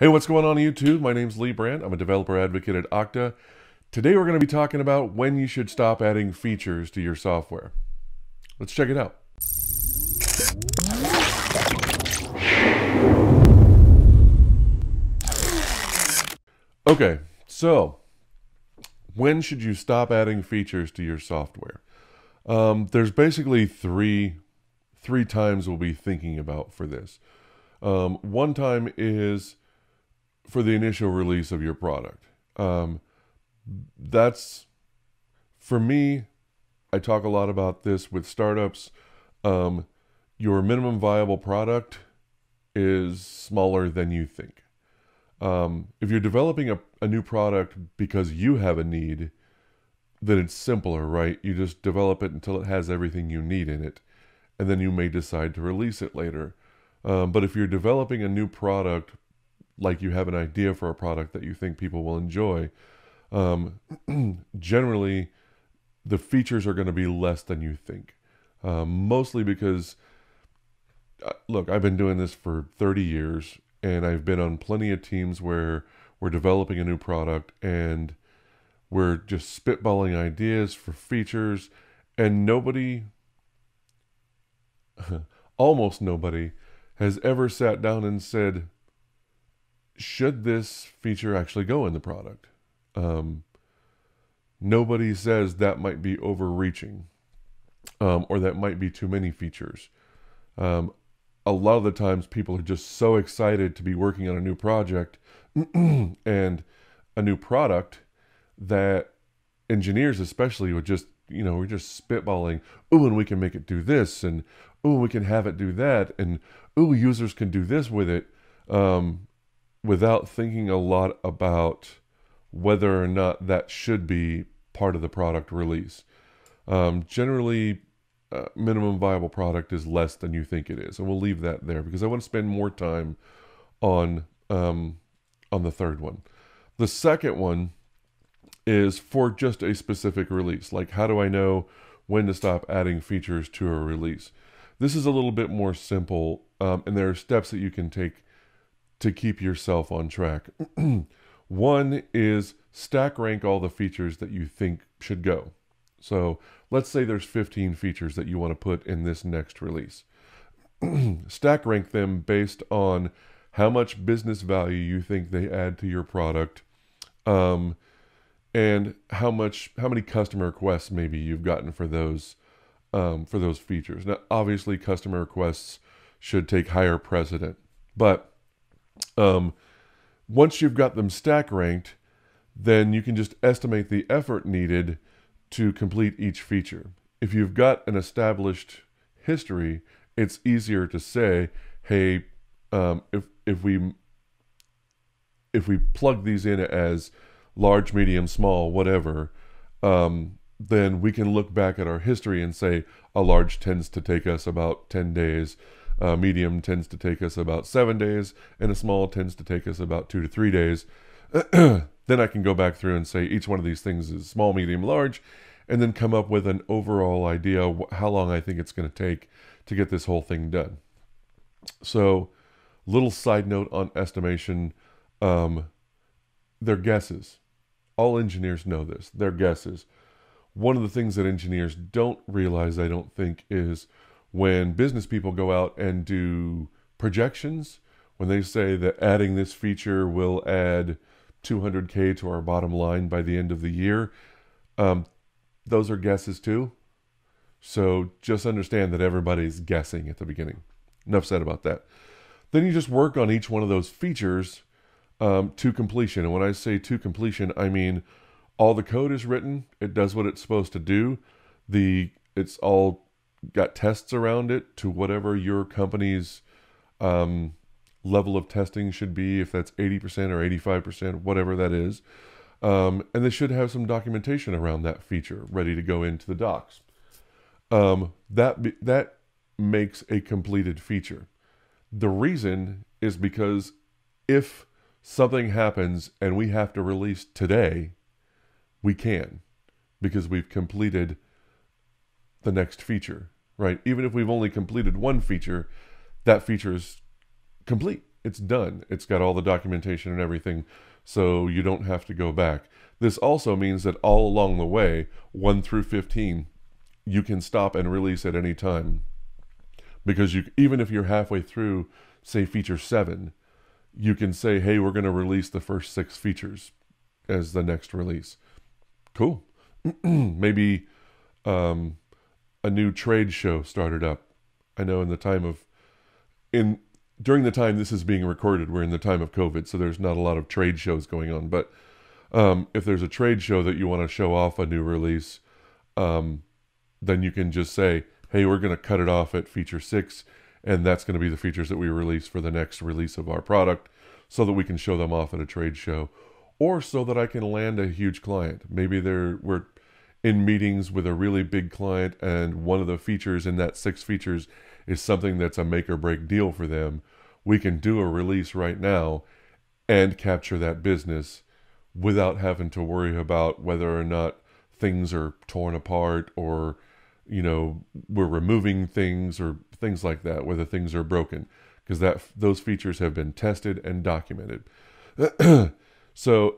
Hey, what's going on YouTube? My name's Lee Brandt. I'm a developer advocate at Okta. Today we're going to be talking about when you should stop adding features to your software. Let's check it out. Okay, so when should you stop adding features to your software? Um, there's basically three three times we'll be thinking about for this. Um, one time is for the initial release of your product. Um, that's for me. I talk a lot about this with startups. Um, your minimum viable product is smaller than you think. Um, if you're developing a, a new product because you have a need, then it's simpler, right? You just develop it until it has everything you need in it, and then you may decide to release it later. Um, but if you're developing a new product, like you have an idea for a product that you think people will enjoy, um, generally the features are going to be less than you think. Um, mostly because, uh, look, I've been doing this for 30 years and I've been on plenty of teams where we're developing a new product and we're just spitballing ideas for features and nobody almost nobody has ever sat down and said should this feature actually go in the product? Um, nobody says that might be overreaching um, or that might be too many features. Um, a lot of the times people are just so excited to be working on a new project and a new product that engineers especially would just you know we're just spitballing oh and we can make it do this and oh we can have it do that and oh users can do this with it. Um, without thinking a lot about whether or not that should be part of the product release um, generally uh, minimum viable product is less than you think it is and we'll leave that there because i want to spend more time on um, on the third one the second one is for just a specific release. Like, how do I know when to stop adding features to a release? This is a little bit more simple, um, and there are steps that you can take to keep yourself on track. One is stack rank all the features that you think should go. So let's say there's 15 features that you want to put in this next release. stack rank them based on how much business value you think they add to your product. Um, and how much how many customer requests maybe you've gotten for those um, for those features now obviously customer requests should take higher precedent but um, once you've got them stack ranked then you can just estimate the effort needed to complete each feature. If you've got an established history it's easier to say hey um, if if we if we plug these in as large, medium, small, whatever, um, then we can look back at our history and say a large tends to take us about 10 days, a medium tends to take us about seven days, and a small tends to take us about two to three days. then I can go back through and say each one of these things is small, medium, large, and then come up with an overall idea how long I think it's going to take to get this whole thing done. So, little side note on estimation um, they're guesses. All engineers know this. They're guesses. One of the things that engineers don't realize, I don't think, is when business people go out and do projections, when they say that adding this feature will add 200K to our bottom line by the end of the year, um, those are guesses too. So just understand that everybody's guessing at the beginning. Enough said about that. Then you just work on each one of those features um, to completion. And when I say to completion, I mean all the code is written. It does what it's supposed to do. The it's all got tests around it to whatever your company's um, level of testing should be. If that's eighty percent or eighty five percent, whatever that is. Um, and they should have some documentation around that feature ready to go into the docs. Um, that that makes a completed feature. The reason is because if something happens and we have to release today, we can because we've completed the next feature, right? Even if we've only completed one feature, that feature is complete. it's done. It's got all the documentation and everything, so you don't have to go back. This also means that all along the way, 1 through 15, you can stop and release at any time. Because you even if you're halfway through, say feature 7, you can say, "Hey, we're going to release the first 6 features as the next release." Cool. Maybe um, a new trade show started up. I know in the time of in during the time this is being recorded, we're in the time of COVID, so there's not a lot of trade shows going on. But um, if there's a trade show that you want to show off a new release, um, then you can just say, "Hey, we're going to cut it off at feature six, and that's going to be the features that we release for the next release of our product, so that we can show them off at a trade show, or so that I can land a huge client. Maybe they're we're in meetings with a really big client, and one of the features in that six features is something that's a make or break deal for them, we can do a release right now and capture that business without having to worry about whether or not things are torn apart or you know we're removing things or things like that whether things are broken because that those features have been tested and documented. So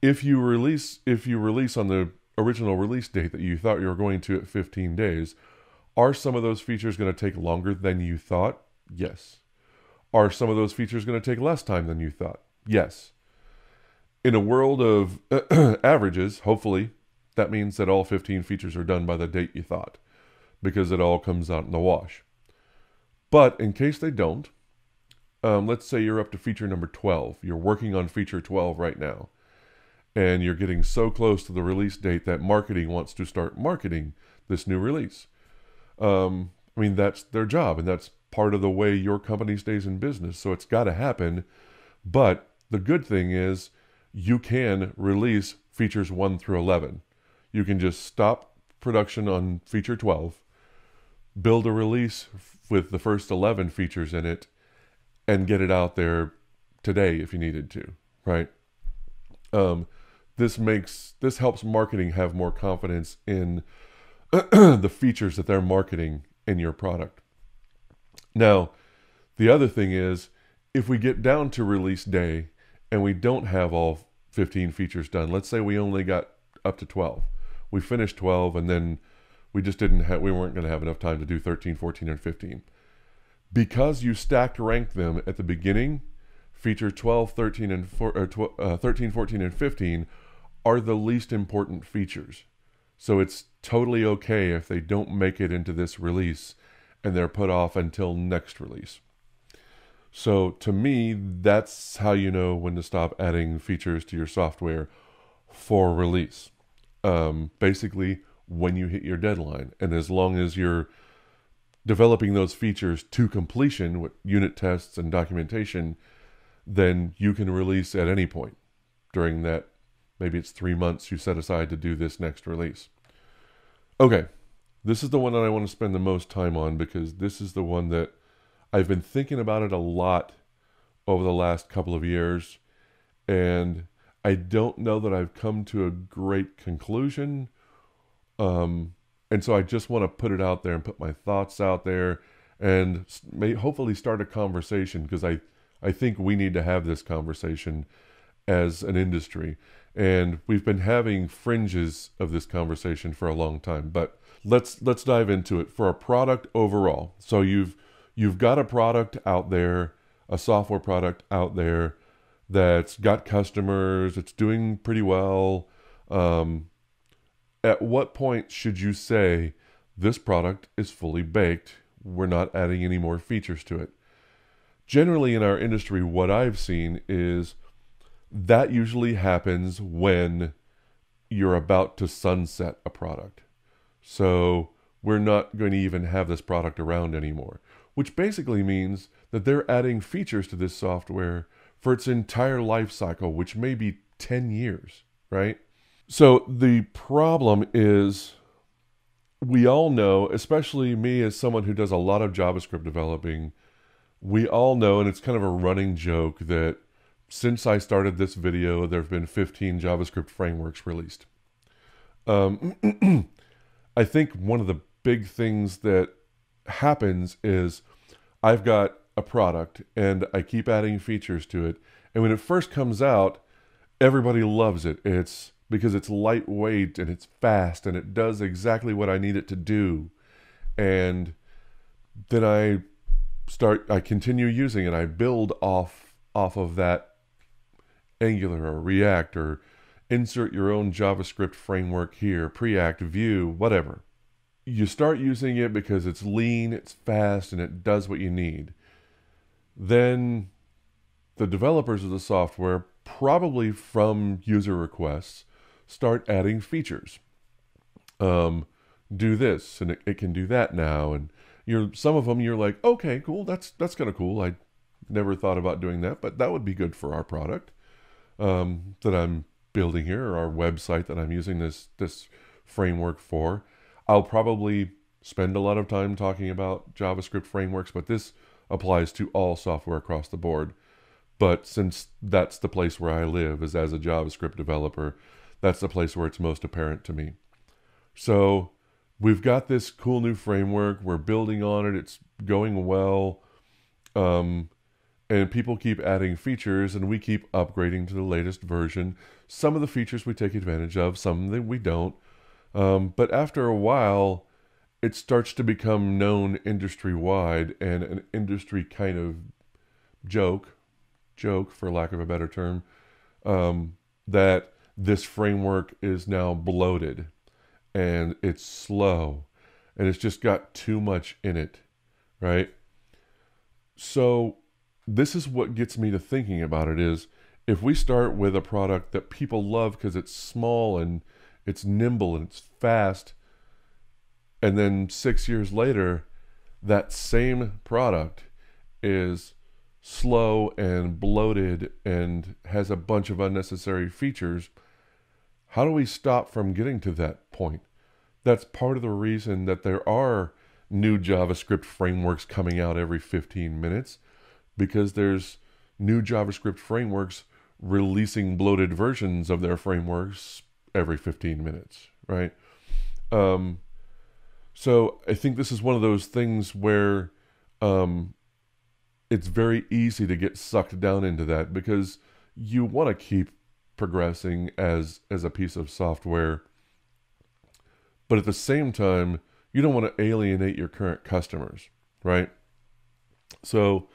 if you release if you release on the original release date that you thought you were going to at 15 days are some of those features going to take longer than you thought? Yes. Are some of those features going to take less time than you thought? Yes. In a world of averages, hopefully, that means that all 15 features are done by the date you thought, because it all comes out in the wash. But in case they don't, um, let's say you're up to feature number 12. You're working on feature 12 right now, and you're getting so close to the release date that marketing wants to start marketing this new release. Um, I mean, that's their job, and that's part of the way your company stays in business. So it's got to happen. But the good thing is, you can release features 1 through 11. You can just stop production on feature 12, build a release with the first 11 features in it, and get it out there today if you needed to, right? Um, this makes this helps marketing have more confidence in the features that they're marketing in your product. Now, the other thing is if we get down to release day and we don't have all 15 features done, let's say we only got up to 12. We finished 12 and then we just didn't have we weren't going to have enough time to do 13, 14 and 15. Because you stacked rank them at the beginning, feature 12, 13 and four, uh, 12, uh, 13, 14 and 15 are the least important features. So it's totally okay if they don't make it into this release and they're put off until next release. So to me, that's how you know when to stop adding features to your software for release. Um, basically, when you hit your deadline. And as long as you're developing those features to completion with unit tests and documentation, then you can release at any point during that Maybe it's three months you set aside to do this next release. Okay, this is the one that I want to spend the most time on because this is the one that I've been thinking about it a lot over the last couple of years. And I don't know that I've come to a great conclusion. Um, and so I just want to put it out there and put my thoughts out there and may hopefully start a conversation because I, I think we need to have this conversation as an industry. And we've been having fringes of this conversation for a long time, but let's let's dive into it for a product overall. So you've you've got a product out there, a software product out there that's got customers, it's doing pretty well. Um, at what point should you say this product is fully baked? We're not adding any more features to it. Generally, in our industry, what I've seen is that usually happens when you're about to sunset a product. So we're not going to even have this product around anymore, which basically means that they're adding features to this software for its entire life cycle, which may be 10 years, right? So the problem is we all know, especially me as someone who does a lot of JavaScript developing, we all know, and it's kind of a running joke that since I started this video, there have been 15 JavaScript frameworks released. Um, I think one of the big things that happens is I've got a product and I keep adding features to it. And when it first comes out, everybody loves it. It's because it's lightweight and it's fast and it does exactly what I need it to do. And then I start I continue using it. I build off off of that Angular or React or insert your own JavaScript framework here, Preact, Vue, whatever. You start using it because it's lean, it's fast, and it does what you need. Then the developers of the software, probably from user requests, start adding features. Um, do this and it, it can do that now, and you're some of them you're like, okay, cool, that's that's kind of cool. I never thought about doing that, but that would be good for our product um, that I'm building here, or our website that I'm using this this framework for. I'll probably spend a lot of time talking about JavaScript frameworks, but this applies to all software across the board. But since that's the place where I live, is as a JavaScript developer, that's the place where it's most apparent to me. So we've got this cool new framework. We're building on it. It's going well. Um, and people keep adding features and we keep upgrading to the latest version. Some of the features we take advantage of, some that we don't. Um, but after a while, it starts to become known industry wide and an industry kind of joke, joke for lack of a better term, um, that this framework is now bloated and it's slow and it's just got too much in it, right? So this is what gets me to thinking about it is if we start with a product that people love because it's small and it's nimble and it's fast and then 6 years later that same product is slow and bloated and has a bunch of unnecessary features how do we stop from getting to that point? That's part of the reason that there are new javascript frameworks coming out every 15 minutes because there's new JavaScript frameworks releasing bloated versions of their frameworks every 15 minutes, right? Um, so I think this is one of those things where um, it's very easy to get sucked down into that because you want to keep progressing as as a piece of software, but at the same time, you don't want to alienate your current customers, right? So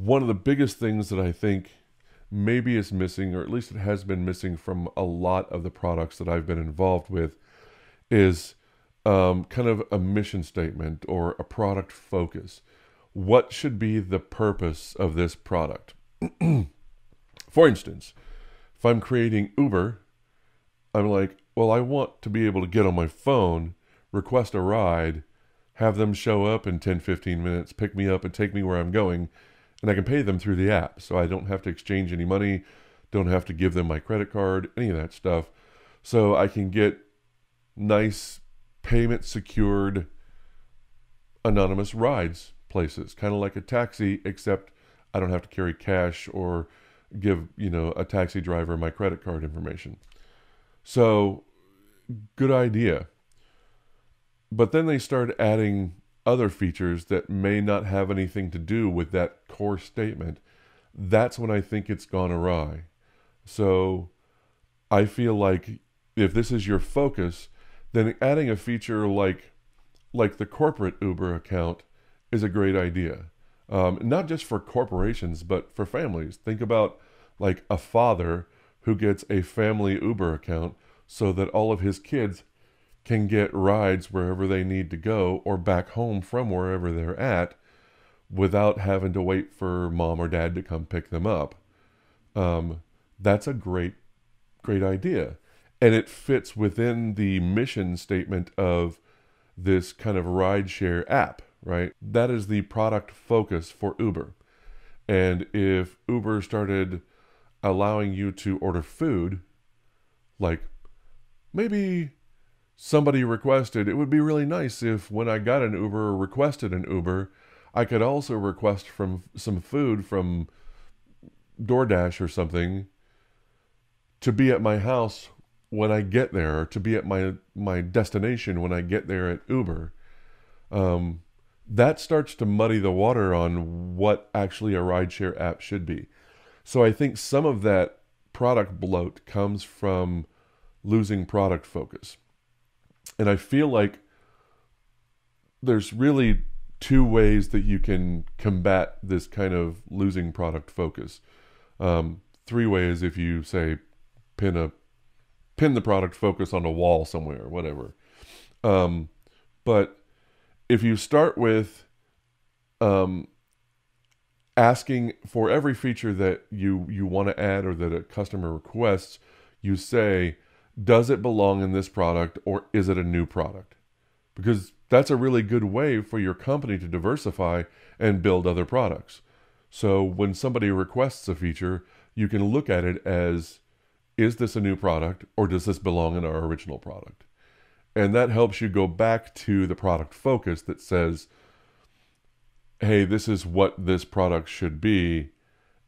one of the biggest things that I think maybe is missing, or at least it has been missing from a lot of the products that I've been involved with, is um, kind of a mission statement or a product focus. What should be the purpose of this product? For instance, if I'm creating Uber, I'm like, well, I want to be able to get on my phone, request a ride, have them show up in 10, 15 minutes, pick me up, and take me where I'm going and I can pay them through the app. So I don't have to exchange any money, don't have to give them my credit card, any of that stuff. So I can get nice payment secured anonymous rides places, kind of like a taxi, except I don't have to carry cash or give, you know, a taxi driver my credit card information. So good idea. But then they start adding other features that may not have anything to do with that core statement, that's when I think it's gone awry. So I feel like if this is your focus, then adding a feature like like the corporate Uber account is a great idea. Um, not just for corporations, but for families. Think about like a father who gets a family Uber account so that all of his kids can get rides wherever they need to go or back home from wherever they're at without having to wait for mom or dad to come pick them up. Um, that's a great, great idea. And it fits within the mission statement of this kind of rideshare app, right? That is the product focus for Uber. And if Uber started allowing you to order food, like maybe somebody requested, it would be really nice if when I got an Uber or requested an Uber, I could also request from some food from DoorDash or something to be at my house when I get there, or to be at my my destination when I get there at Uber. Um, that starts to muddy the water on what actually a rideshare app should be. So I think some of that product bloat comes from losing product focus. And I feel like there's really two ways that you can combat this kind of losing product focus. Um, three ways if you say pin a pin the product focus on a wall somewhere, whatever. Um, but if you start with um, asking for every feature that you you want to add or that a customer requests, you say, does it belong in this product or is it a new product? Because that's a really good way for your company to diversify and build other products. So when somebody requests a feature, you can look at it as is this a new product or does this belong in our original product? And that helps you go back to the product focus that says, hey, this is what this product should be.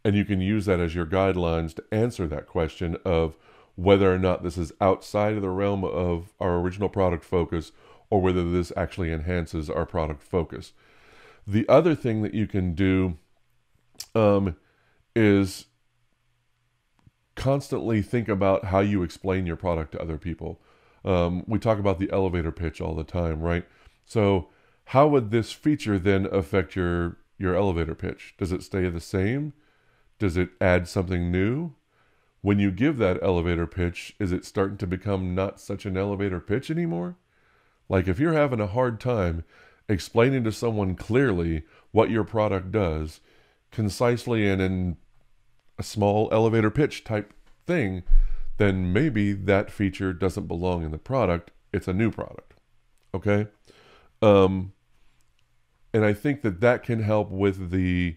And you can use that as your guidelines to answer that question of whether or not this is outside of the realm of our original product focus or whether this actually enhances our product focus. The other thing that you can do um, is constantly think about how you explain your product to other people. Um, we talk about the elevator pitch all the time, right? So, how would this feature then affect your your elevator pitch? Does it stay the same? Does it add something new? When you give that elevator pitch, is it starting to become not such an elevator pitch anymore? Like if you're having a hard time explaining to someone clearly what your product does, concisely and in a small elevator pitch type thing, then maybe that feature doesn't belong in the product. It's a new product. Okay. Um, and I think that that can help with the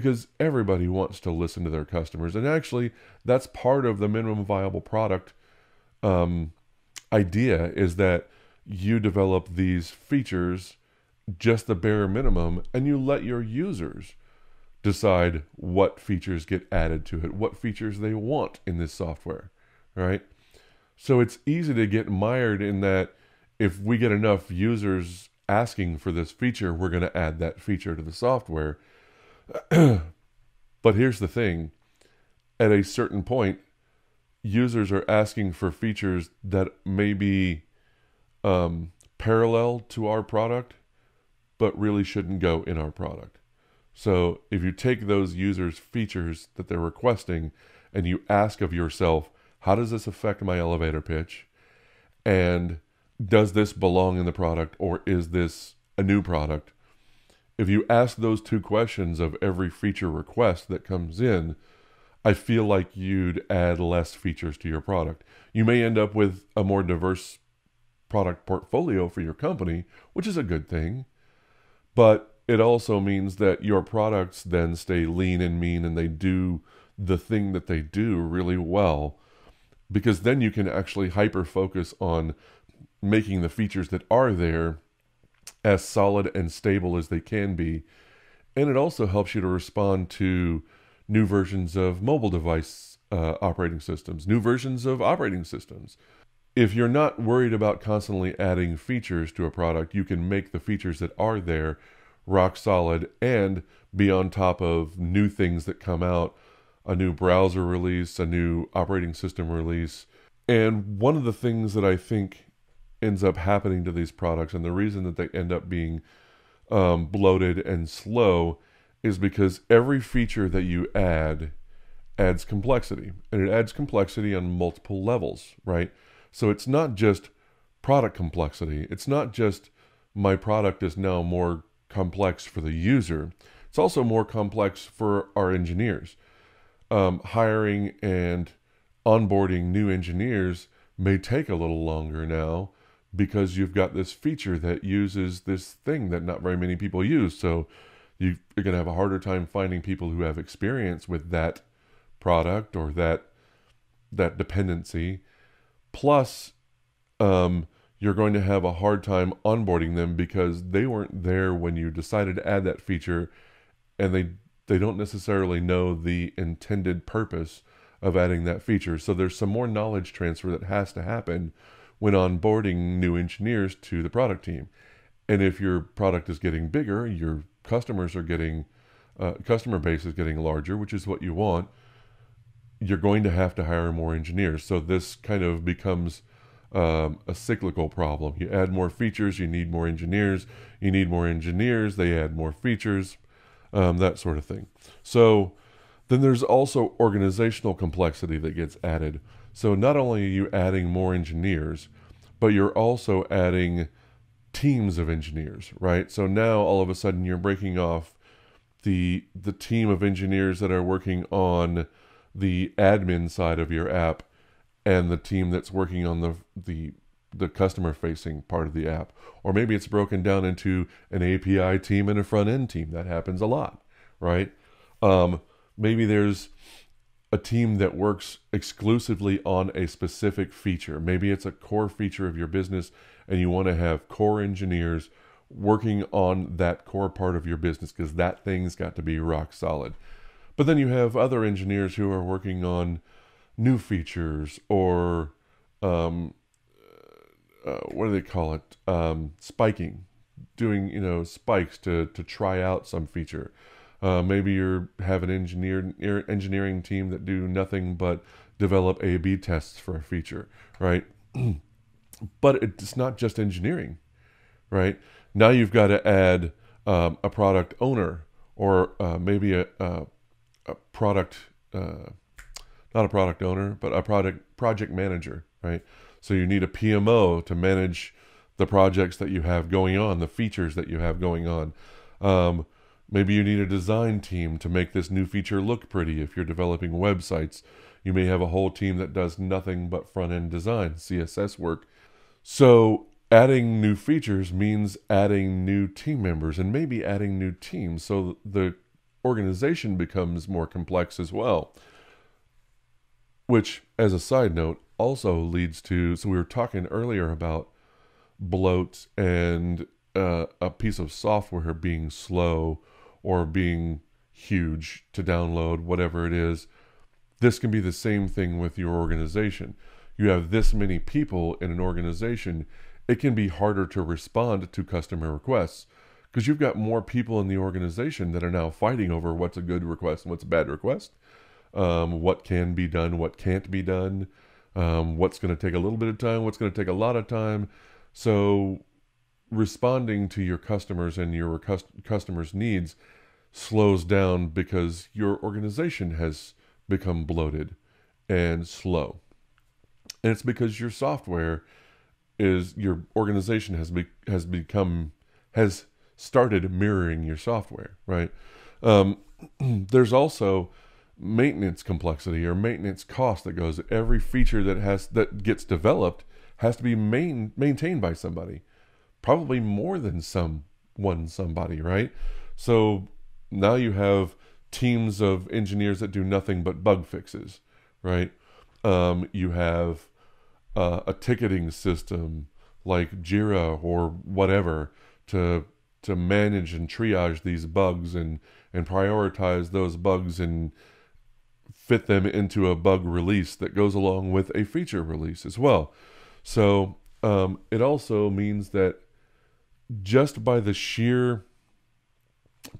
because everybody wants to listen to their customers, and actually, that's part of the minimum viable product um, idea is that you develop these features just the bare minimum, and you let your users decide what features get added to it, what features they want in this software right? So it's easy to get mired in that if we get enough users asking for this feature, we're going to add that feature to the software. but here's the thing at a certain point, users are asking for features that may be um, parallel to our product, but really shouldn't go in our product. So if you take those users' features that they're requesting and you ask of yourself, how does this affect my elevator pitch? And does this belong in the product or is this a new product? If you ask those two questions of every feature request that comes in, I feel like you'd add less features to your product. You may end up with a more diverse product portfolio for your company, which is a good thing. But it also means that your products then stay lean and mean and they do the thing that they do really well because then you can actually hyper focus on making the features that are there as solid and stable as they can be. And it also helps you to respond to new versions of mobile device uh, operating systems, new versions of operating systems. If you're not worried about constantly adding features to a product, you can make the features that are there rock solid and be on top of new things that come out a new browser release, a new operating system release. And one of the things that I think ends up happening to these products, and the reason that they end up being um, bloated and slow, is because every feature that you add adds complexity. And it adds complexity on multiple levels, right? So it's not just product complexity, it's not just my product is now more complex for the user, it's also more complex for our engineers um, hiring and onboarding new engineers may take a little longer now because you've got this feature that uses this thing that not very many people use. So you, are going to have a harder time finding people who have experience with that product or that that dependency. Plus, um, you're going to have a hard time onboarding them because they weren't there when you decided to add that feature, and they they don't necessarily know the intended purpose of adding that feature. So there's some more knowledge transfer that has to happen when onboarding new engineers to the product team. And if your product is getting bigger, your customers are getting, uh, customer base is getting larger, which is what you want. You're going to have to hire more engineers. So this kind of becomes um, a cyclical problem. You add more features, you need more engineers. You need more engineers, they add more features, um, that sort of thing. So then there's also organizational complexity that gets added. So not only are you adding more engineers, but you're also adding teams of engineers, right? So now all of a sudden you're breaking off the the team of engineers that are working on the admin side of your app and the team that's working on the the the customer facing part of the app. Or maybe it's broken down into an api team and a front end team. That happens a lot right? Um, maybe there's a team that works exclusively on a specific feature maybe it's a core feature of your business and you want to have core engineers working on that core part of your business because that thing's got to be rock solid but then you have other engineers who are working on new features or um, uh, what do they call it? Um, spiking, doing you know spikes to to try out some feature. Uh, maybe you have an engineer engineering team that do nothing but develop A/B tests for a feature, right? but it's not just engineering, right? Now you've got to add um, a product owner or uh, maybe a, a, a product uh, not a product owner, but a product project manager, right? So you need a PMO to manage the projects that you have going on, the features that you have going on. Um, maybe you need a design team to make this new feature look pretty. If you're developing websites, you may have a whole team that does nothing but front end design, CSS work. So adding new features means adding new team members and maybe adding new teams. So the organization becomes more complex as well which as a side note also leads to so we were talking earlier about bloat and uh, a piece of software being slow or being huge to download whatever it is this can be the same thing with your organization you have this many people in an organization it can be harder to respond to customer requests because you've got more people in the organization that are now fighting over what's a good request and what's a bad request um, what can be done, what can't be done, um, what's going to take a little bit of time, what's going to take a lot of time. So, responding to your customers and your customers' needs slows down because your organization has become bloated and slow. And it's because your software is your organization has be, has become has started mirroring your software, right? Um, there's also maintenance complexity or maintenance cost that goes every feature that has that gets developed has to be main, maintained by somebody probably more than some one somebody right so now you have teams of engineers that do nothing but bug fixes right um, you have uh, a ticketing system like jira or whatever to to manage and triage these bugs and and prioritize those bugs and fit them into a bug release that goes along with a feature release as well. So um, it also means that just by the sheer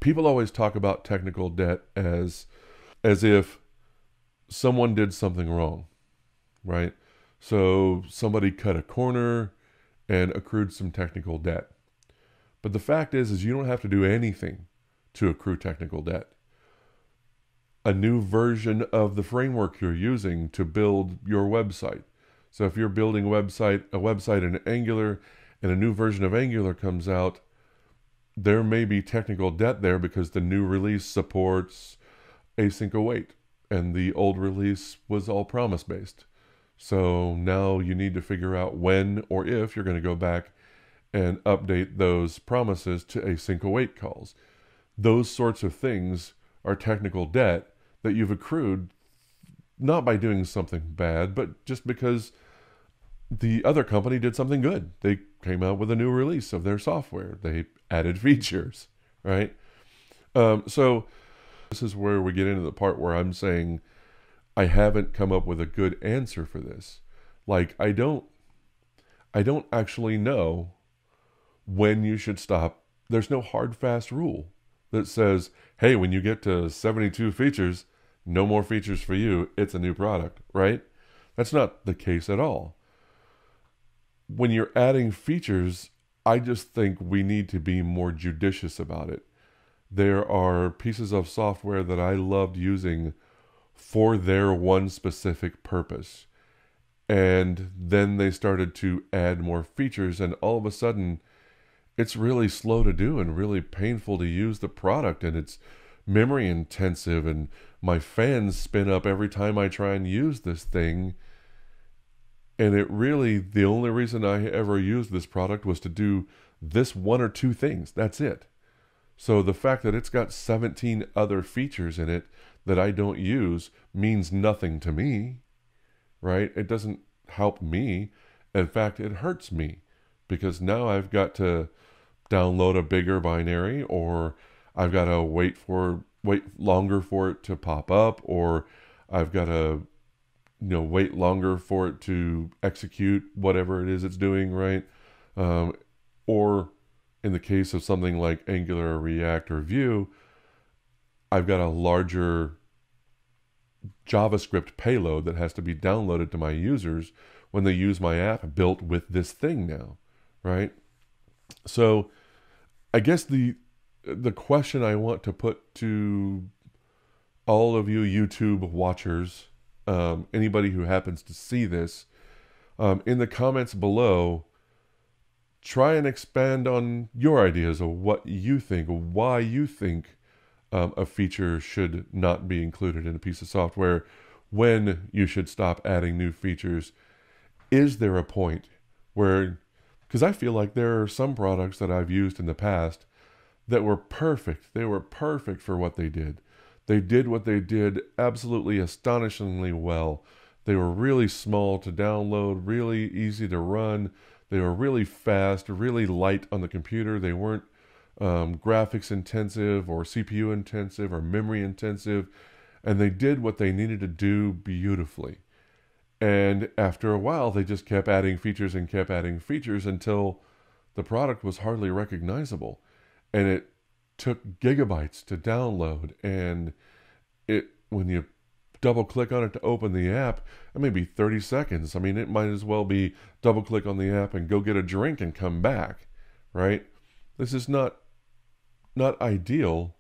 people always talk about technical debt as as if someone did something wrong, right? So somebody cut a corner and accrued some technical debt. But the fact is is you don't have to do anything to accrue technical debt a new version of the framework you're using to build your website. So if you're building a website, a website in Angular and a new version of Angular comes out, there may be technical debt there because the new release supports async await and the old release was all promise based. So now you need to figure out when or if you're going to go back and update those promises to async await calls. Those sorts of things are technical debt that you've accrued not by doing something bad, but just because the other company did something good. They came out with a new release of their software. They added features, right? Um, so this is where we get into the part where I'm saying I haven't come up with a good answer for this. Like I don't I don't actually know when you should stop. There's no hard, fast rule that says, hey, when you get to 72 features, no more features for you. It's a new product, right? That's not the case at all. When you're adding features, I just think we need to be more judicious about it. There are pieces of software that I loved using for their one specific purpose. And then they started to add more features, and all of a sudden, it's really slow to do and really painful to use the product, and it's memory intensive, and my fans spin up every time I try and use this thing. And it really, the only reason I ever used this product was to do this one or two things. That's it. So the fact that it's got 17 other features in it that I don't use means nothing to me, right? It doesn't help me. In fact, it hurts me because now I've got to download a bigger binary or I've got to wait for wait longer for it to pop up or I've got to you know wait longer for it to execute whatever it is it's doing right? Um, or in the case of something like angular or react or vue i've got a larger javascript payload that has to be downloaded to my users when they use my app built with this thing now right? So i guess the the question i want to put to all of you youtube watchers um, anybody who happens to see this, um, in the comments below, try and expand on your ideas of what you think, why you think um, a feature should not be included in a piece of software, when you should stop adding new features. Is there a point where, because I feel like there are some products that I've used in the past that were perfect, they were perfect for what they did. They did what they did absolutely astonishingly well. They were really small to download, really easy to run. They were really fast, really light on the computer. They weren't um, graphics intensive or CPU intensive or memory intensive. And they did what they needed to do beautifully. And after a while, they just kept adding features and kept adding features until the product was hardly recognizable. And it took gigabytes to download and it when you double click on it to open the app it may be 30 seconds. I mean it might as well be double click on the app and go get a drink and come back right? This is not not ideal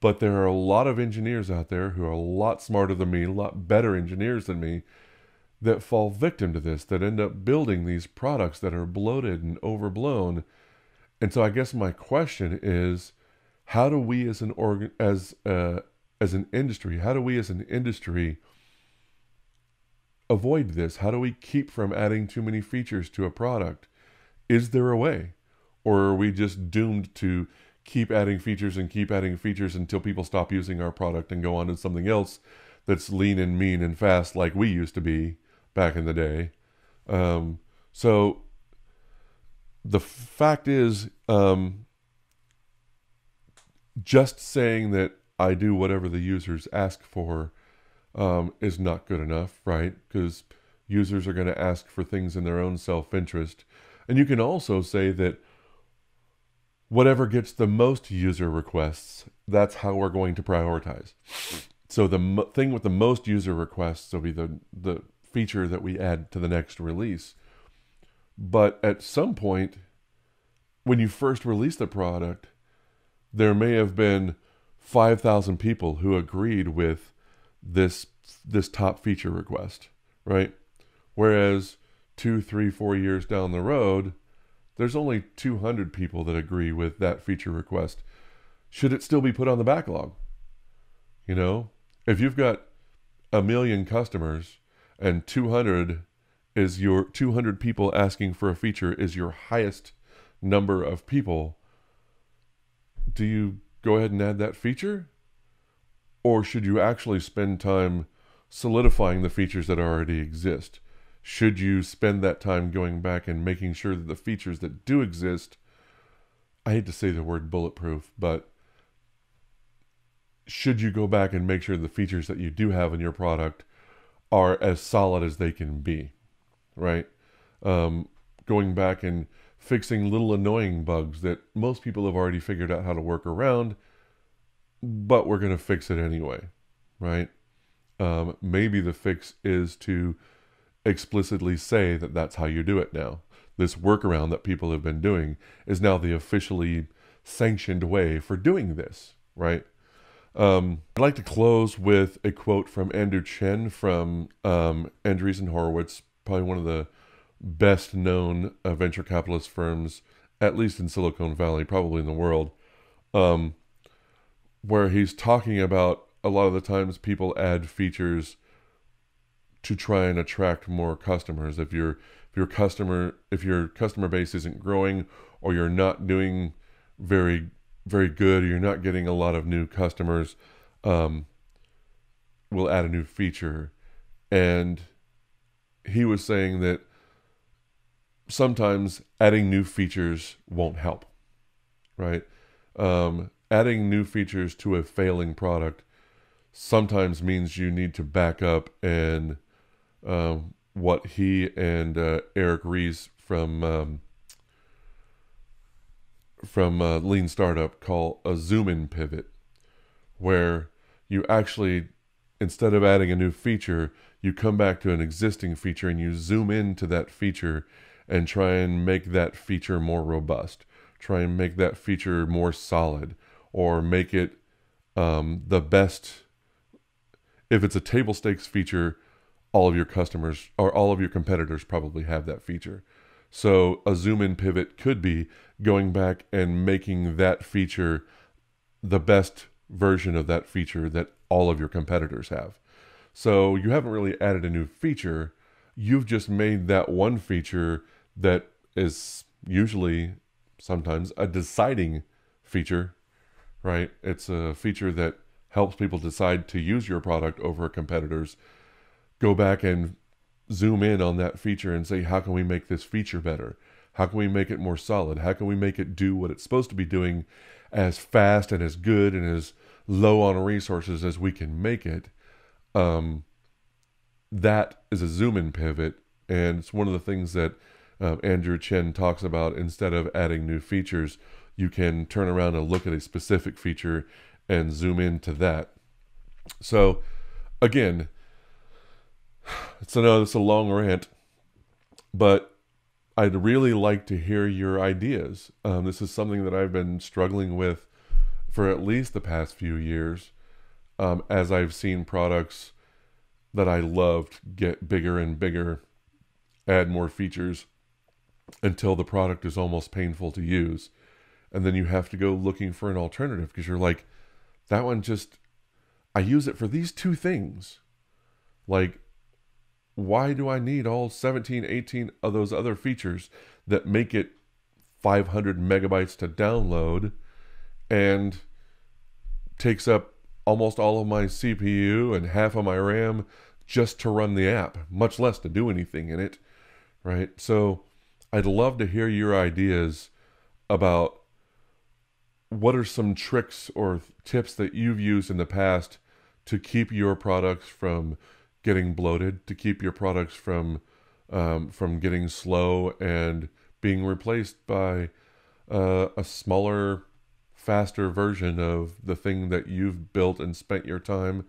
but there are a lot of engineers out there who are a lot smarter than me a lot better engineers than me that fall victim to this that end up building these products that are bloated and overblown and so I guess my question is, how do we as an organ as uh, as an industry, how do we as an industry avoid this? How do we keep from adding too many features to a product? Is there a way? Or are we just doomed to keep adding features and keep adding features until people stop using our product and go on to something else that's lean and mean and fast like we used to be back in the day? Um, so the fact is, um, just saying that I do whatever the users ask for um, is not good enough, right? Because users are going to ask for things in their own self interest. And you can also say that whatever gets the most user requests, that's how we're going to prioritize. So the thing with the most user requests will be the, the feature that we add to the next release. But at some point, when you first released the product, there may have been 5,000 people who agreed with this this top feature request, right? Whereas two, three, four years down the road, there's only 200 people that agree with that feature request. Should it still be put on the backlog? You know, if you've got a million customers and 200 is your 200 people asking for a feature is your highest number of people, do you go ahead and add that feature? Or should you actually spend time solidifying the features that already exist? Should you spend that time going back and making sure that the features that do exist, I hate to say the word bulletproof, but should you go back and make sure the features that you do have in your product are as solid as they can be, right? Um, going back and fixing little annoying bugs that most people have already figured out how to work around, but we're going to fix it anyway, right? Um, maybe the fix is to explicitly say that that's how you do it now. This workaround that people have been doing is now the officially sanctioned way for doing this, right? Um, I'd like to close with a quote from Andrew Chen from um, Andreessen Horowitz, probably one of the best known uh, venture capitalist firms, at least in Silicon Valley, probably in the world, um, where he's talking about a lot of the times people add features to try and attract more customers. If your if your customer if your customer base isn't growing or you're not doing very very good or you're not getting a lot of new customers, um, we'll add a new feature. And he was saying that sometimes adding new features won't help, right? Um, adding new features to a failing product sometimes means you need to back up and um, what he and uh, Eric Ries from um, from uh, Lean Startup call a zoom in pivot, where you actually instead of adding a new feature, you come back to an existing feature and you zoom into that feature and try and make that feature more robust, try and make that feature more solid, or make it um, the best. If it's a table stakes feature, all of your customers or all of your competitors probably have that feature. So a zoom in pivot could be going back and making that feature the best version of that feature that all of your competitors have. So you haven't really added a new feature. You've just made that one feature that is usually sometimes a deciding feature, right? It's a feature that helps people decide to use your product over competitors. Go back and zoom in on that feature and say, how can we make this feature better? How can we make it more solid? How can we make it do what it's supposed to be doing as fast and as good and as low on resources as we can make it? Um, that is a zoom in pivot. And it's one of the things that um, Andrew Chen talks about instead of adding new features, you can turn around and look at a specific feature and zoom into that. So, again, it's another it's a long rant, but I'd really like to hear your ideas. Um, this is something that I've been struggling with for at least the past few years, um, as I've seen products that I loved get bigger and bigger, add more features until the product is almost painful to use. And then you have to go looking for an alternative because you're like, that one just, I use it for these two things. Like, why do I need all 17, 18 of those other features that make it 500 megabytes to download and takes up almost all of my CPU and half of my RAM just to run the app, much less to do anything in it, right? So I'd love to hear your ideas about what are some tricks or tips that you've used in the past to keep your products from getting bloated, to keep your products from um, from getting slow and being replaced by uh, a smaller, faster version of the thing that you've built and spent your time.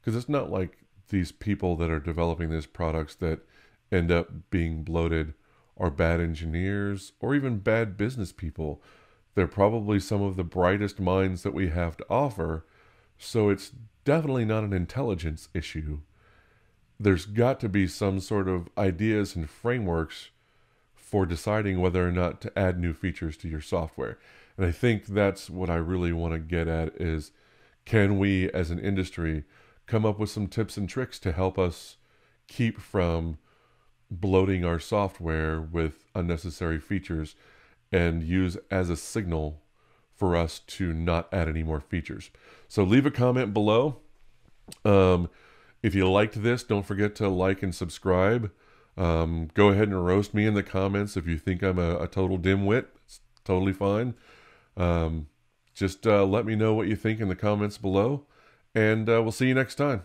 Because it's not like these people that are developing these products that end up being bloated are bad engineers or even bad business people. They're probably some of the brightest minds that we have to offer, so it's definitely not an intelligence issue. There's got to be some sort of ideas and frameworks for deciding whether or not to add new features to your software. And I think that's what I really want to get at is can we as an industry come up with some tips and tricks to help us keep from bloating our software with unnecessary features and use as a signal for us to not add any more features. So leave a comment below. Um, if you liked this, don't forget to like and subscribe. Um, go ahead and roast me in the comments if you think I'm a, a total dimwit. It's totally fine. Um, just uh, let me know what you think in the comments below, and uh, we'll see you next time.